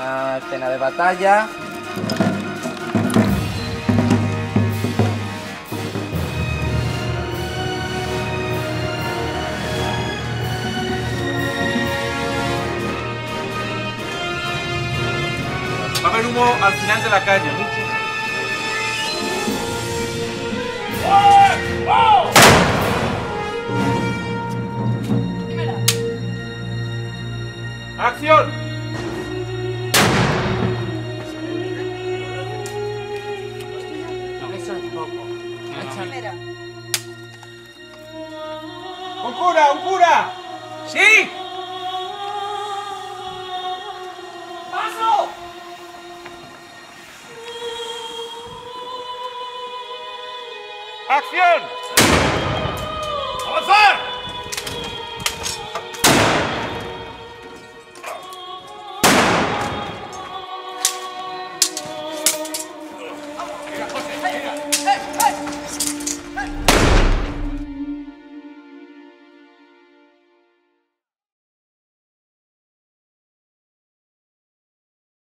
Una escena de batalla. Va a haber humo al final de la calle, mucho. ¡Acción! ¡Un cura! ¡Un cura! ¡Sí! ¡Paso! ¡Acción!